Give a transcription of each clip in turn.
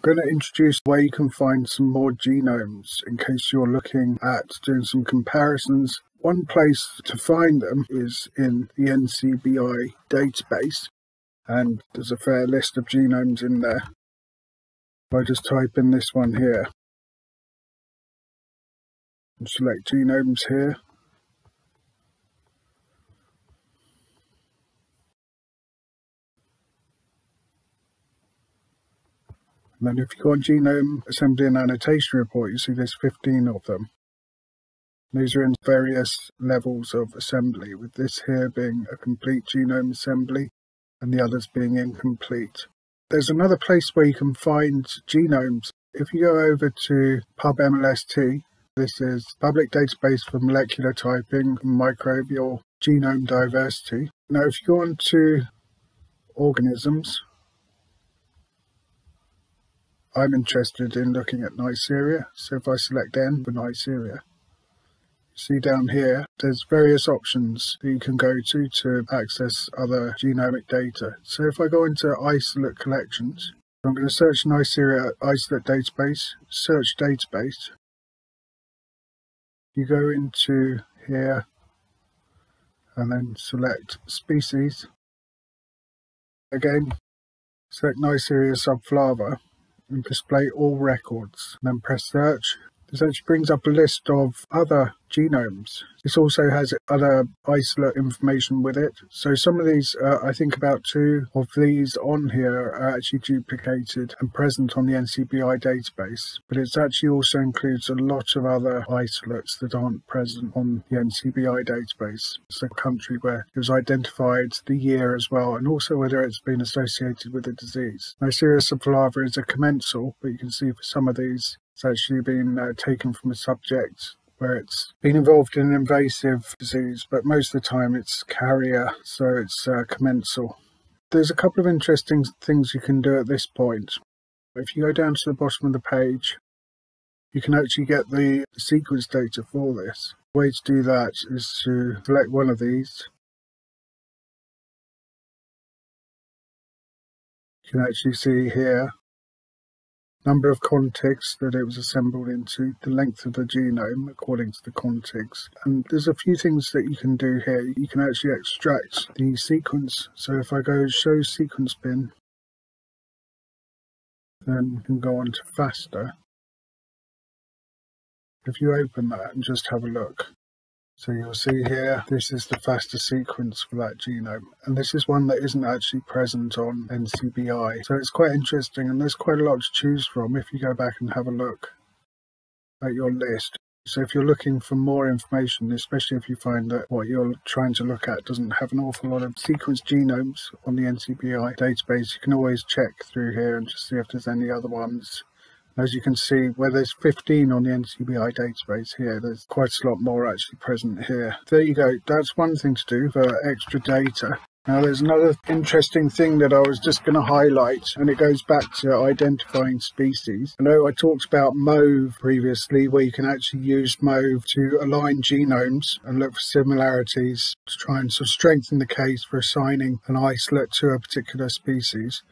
Going to introduce where you can find some more genomes in case you're looking at doing some comparisons. One place to find them is in the NCBI database, and there's a fair list of genomes in there. If I just type in this one here, and select genomes here, And then if you go on Genome Assembly and Annotation Report, you see there's 15 of them. These are in various levels of assembly, with this here being a complete genome assembly and the others being incomplete. There's another place where you can find genomes. If you go over to PubMLST, this is Public Database for Molecular Typing and Microbial Genome Diversity. Now, if you go on to Organisms, I'm interested in looking at Neisseria, so if I select N for Neisseria, see down here, there's various options that you can go to to access other genomic data. So if I go into isolate collections, I'm going to search Neisseria isolate database, search database. You go into here and then select species. Again, select Neisseria subflava and display all records. Then press search. This actually brings up a list of other genomes. This also has other isolate information with it. So some of these, uh, I think about two of these on here are actually duplicated and present on the NCBI database, but it actually also includes a lot of other isolates that aren't present on the NCBI database. It's a country where it was identified the year as well, and also whether it's been associated with a disease. Neisseria subflava is a commensal, but you can see for some of these it's actually been uh, taken from a subject where it's been involved in an invasive disease, but most of the time it's carrier, so it's uh, commensal. There's a couple of interesting things you can do at this point. If you go down to the bottom of the page, you can actually get the sequence data for this. The way to do that is to select one of these. You can actually see here number of contigs that it was assembled into, the length of the genome according to the contigs. And there's a few things that you can do here. You can actually extract the sequence. So if I go show sequence bin, then you can go on to FASTA. If you open that and just have a look, so you'll see here, this is the FASTA sequence for that genome. And this is one that isn't actually present on NCBI. So it's quite interesting and there's quite a lot to choose from if you go back and have a look at your list. So if you're looking for more information, especially if you find that what you're trying to look at doesn't have an awful lot of sequenced genomes on the NCBI database, you can always check through here and just see if there's any other ones as you can see, where there's 15 on the NCBI database here, there's quite a lot more actually present here. There you go. That's one thing to do for extra data. Now there's another interesting thing that I was just going to highlight and it goes back to identifying species. I know I talked about Mauve previously where you can actually use Mauve to align genomes and look for similarities to try and sort of strengthen the case for assigning an isolate to a particular species.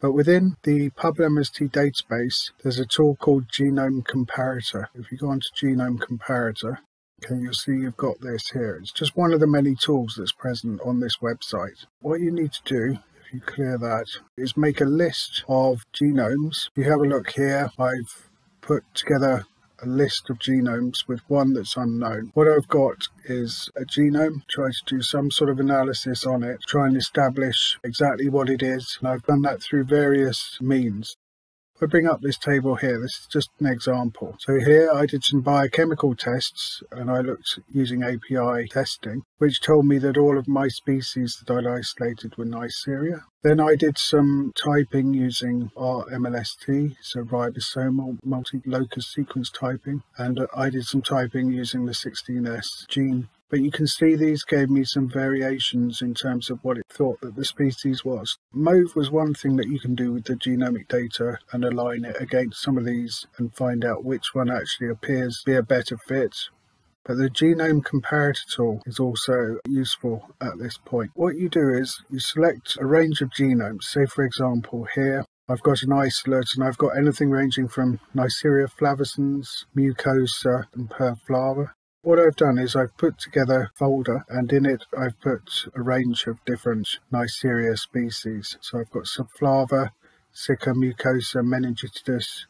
But within the PubMLST database, there's a tool called Genome Comparator. If you go onto Genome Comparator, okay, you'll see you've got this here. It's just one of the many tools that's present on this website. What you need to do if you clear that, is make a list of genomes. If you have a look here, I've put together a list of genomes with one that's unknown. What I've got is a genome, try to do some sort of analysis on it, try and establish exactly what it is. And I've done that through various means. I bring up this table here, this is just an example. So here I did some biochemical tests and I looked using API testing, which told me that all of my species that I'd isolated were Neisseria. Then I did some typing using RMLST, so ribosomal multi-locus sequence typing, and I did some typing using the 16S gene but you can see these gave me some variations in terms of what it thought that the species was. Mauve was one thing that you can do with the genomic data and align it against some of these and find out which one actually appears to be a better fit. But the genome comparator tool is also useful at this point. What you do is you select a range of genomes. Say, for example, here I've got an isolate and I've got anything ranging from Neisseria flavescens, mucosa and perflava. What I've done is I've put together a folder and in it I've put a range of different Neisseria species. So I've got Subflava, Sicca, Mucosa, Meningitidis,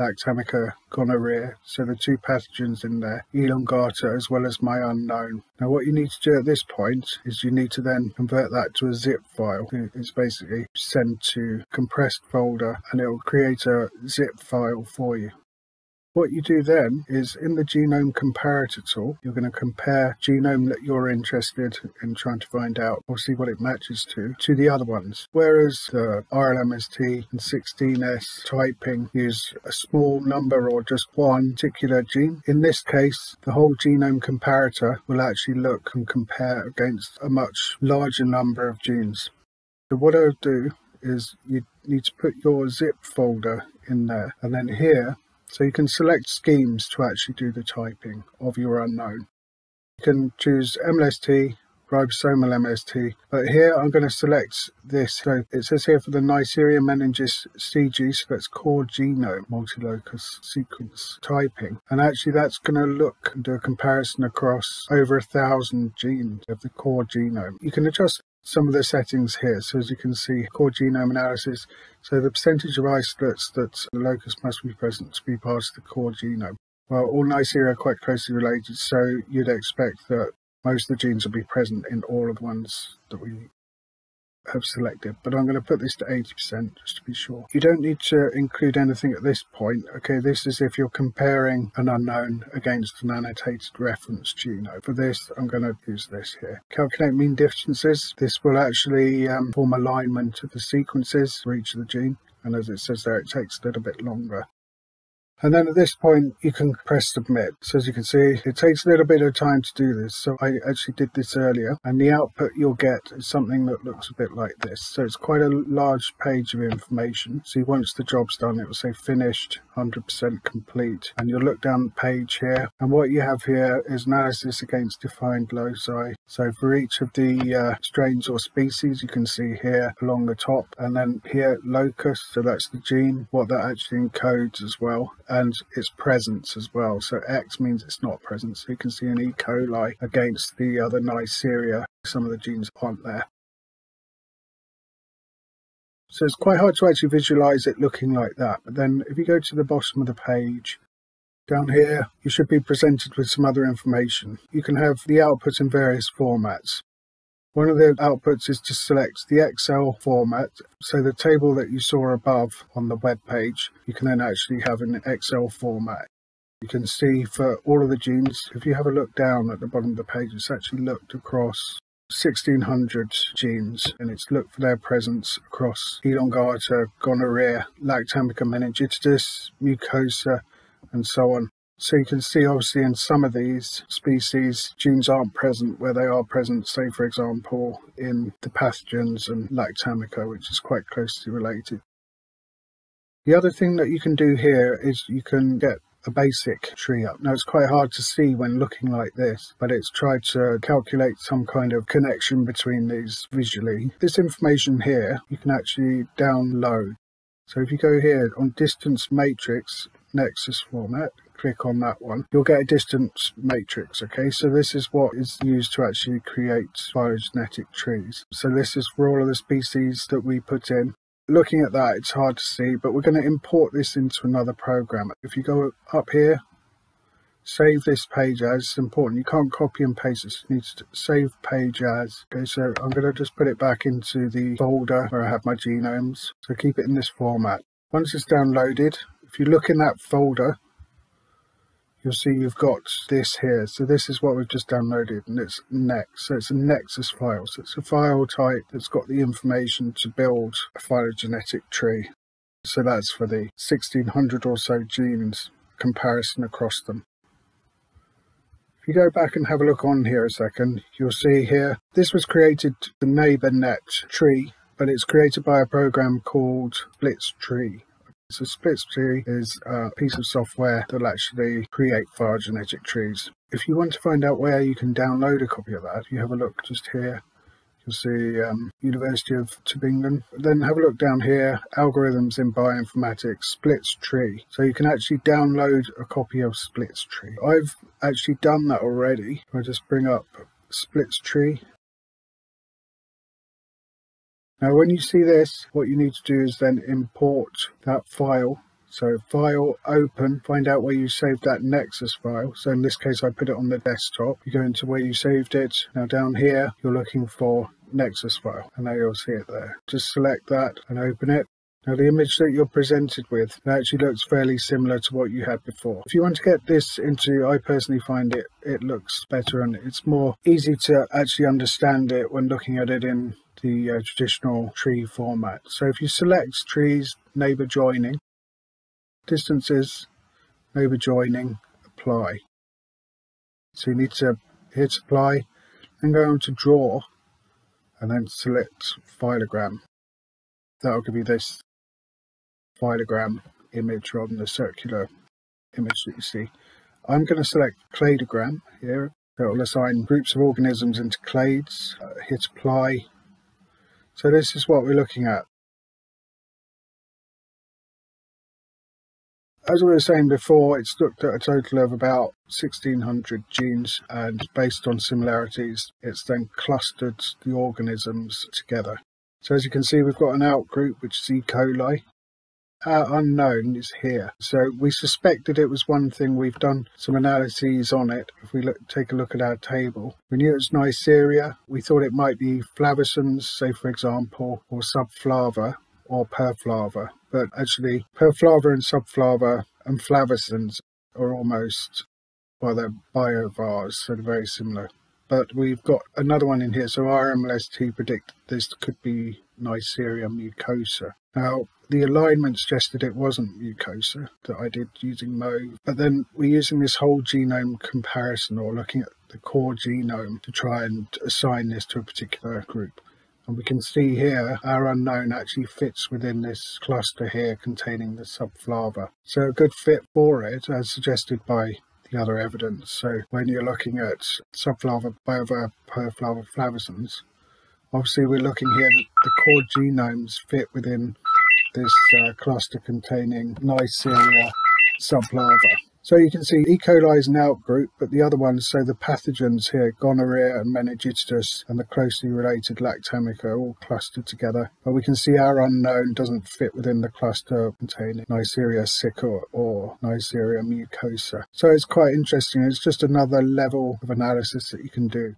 Lactamica, gonorrhea, so the two pathogens in there, elongata as well as my unknown. Now what you need to do at this point is you need to then convert that to a zip file. It's basically sent to compressed folder and it will create a zip file for you. What you do then is in the genome comparator tool, you're going to compare genome that you're interested in trying to find out or see what it matches to, to the other ones. Whereas the RLMST and 16S typing use a small number or just one particular gene. In this case, the whole genome comparator will actually look and compare against a much larger number of genes. So what I'll do is you need to put your zip folder in there and then here so you can select schemes to actually do the typing of your unknown. You can choose MLST, ribosomal MST, but here I'm going to select this. So it says here for the Neisseria meningis CG, so that's core genome multilocus sequence typing. And actually that's going to look and do a comparison across over a thousand genes of the core genome. You can adjust some of the settings here. So as you can see, core genome analysis. So the percentage of isolates that the locus must be present to be part of the core genome. Well, all Neisseria are quite closely related, so you'd expect that most of the genes will be present in all of the ones that we have selected, but I'm going to put this to 80% just to be sure. You don't need to include anything at this point. Okay, this is if you're comparing an unknown against an annotated reference genome. For this, I'm going to use this here. Calculate mean differences. This will actually um, form alignment of the sequences for each of the gene. And as it says there, it takes a little bit longer. And then at this point, you can press submit. So as you can see, it takes a little bit of time to do this. So I actually did this earlier and the output you'll get is something that looks a bit like this. So it's quite a large page of information. See, once the job's done, it will say finished, 100% complete. And you'll look down the page here. And what you have here is analysis against defined loci. So for each of the uh, strains or species, you can see here along the top. And then here, locus, so that's the gene, what that actually encodes as well and its presence as well. So X means it's not present. So you can see an E. coli against the other Neisseria. Some of the genes aren't there. So it's quite hard to actually visualize it looking like that. But then if you go to the bottom of the page, down here, you should be presented with some other information. You can have the output in various formats. One of the outputs is to select the Excel format. So the table that you saw above on the web page, you can then actually have an Excel format. You can see for all of the genes, if you have a look down at the bottom of the page, it's actually looked across 1600 genes and it's looked for their presence across elongata, gonorrhea, lactamica meningitidis, mucosa, and so on. So you can see obviously in some of these species, genes aren't present where they are present, say for example, in the pathogens and lactamica, which is quite closely related. The other thing that you can do here is you can get a basic tree up. Now it's quite hard to see when looking like this, but it's tried to calculate some kind of connection between these visually. This information here, you can actually download. So if you go here on distance matrix nexus format, click on that one, you'll get a distance matrix, okay? So this is what is used to actually create phylogenetic trees. So this is for all of the species that we put in. Looking at that, it's hard to see, but we're going to import this into another program. If you go up here, save this page as, it's important, you can't copy and paste this, you need to save page as. Okay, so I'm going to just put it back into the folder where I have my genomes. So keep it in this format. Once it's downloaded, if you look in that folder, you'll see you've got this here. So this is what we've just downloaded and it's Nex. So it's a Nexus file. So it's a file type that's got the information to build a phylogenetic tree. So that's for the 1600 or so genes comparison across them. If you go back and have a look on here a second, you'll see here, this was created the NeighborNet tree, but it's created by a program called SplitsTree. So SplitsTree is a piece of software that will actually create phylogenetic trees. If you want to find out where you can download a copy of that, if you have a look just here, You'll see um, University of Tübingen. Then have a look down here, Algorithms in Bioinformatics, Splits Tree. So you can actually download a copy of Splits Tree. I've actually done that already. I'll just bring up Splits Tree. Now when you see this, what you need to do is then import that file so file, open, find out where you saved that Nexus file. So in this case, I put it on the desktop. You go into where you saved it. Now down here, you're looking for Nexus file and now you'll see it there. Just select that and open it. Now the image that you're presented with actually looks fairly similar to what you had before. If you want to get this into, I personally find it, it looks better and it's more easy to actually understand it when looking at it in the uh, traditional tree format. So if you select trees, neighbor joining, distances, neighbor joining, apply. So you need to hit apply, then go on to draw, and then select phylogram. That'll give you this phylogram image rather than the circular image that you see. I'm going to select cladogram here. That will assign groups of organisms into clades. Uh, hit apply. So this is what we're looking at. As we were saying before, it's looked at a total of about 1600 genes and based on similarities, it's then clustered the organisms together. So as you can see, we've got an outgroup, which is E. coli. Our unknown is here. So we suspected it was one thing. We've done some analyses on it. If we look, take a look at our table, we knew it was Neisseria. We thought it might be flavescens, say for example, or subflava, or perflava, but actually perflava and subflava and flavescens are almost, well, they're biovars, so they're very similar. But we've got another one in here, so RMLST predicted this could be Neisseria mucosa. Now, the alignment suggested it wasn't mucosa that I did using Mauve, but then we're using this whole genome comparison or looking at the core genome to try and assign this to a particular group. And we can see here our unknown actually fits within this cluster here containing the subflava. So a good fit for it as suggested by the other evidence. So when you're looking at subflava, biovar, perflava, flavescens, obviously we're looking here that the core genomes fit within this uh, cluster containing Neisseria subflava. So you can see E. coli is an outgroup, but the other ones, so the pathogens here, gonorrhea and meningitis and the closely related lactamica are all clustered together. But we can see our unknown doesn't fit within the cluster containing Neisseria sicca or Neisseria mucosa. So it's quite interesting. It's just another level of analysis that you can do.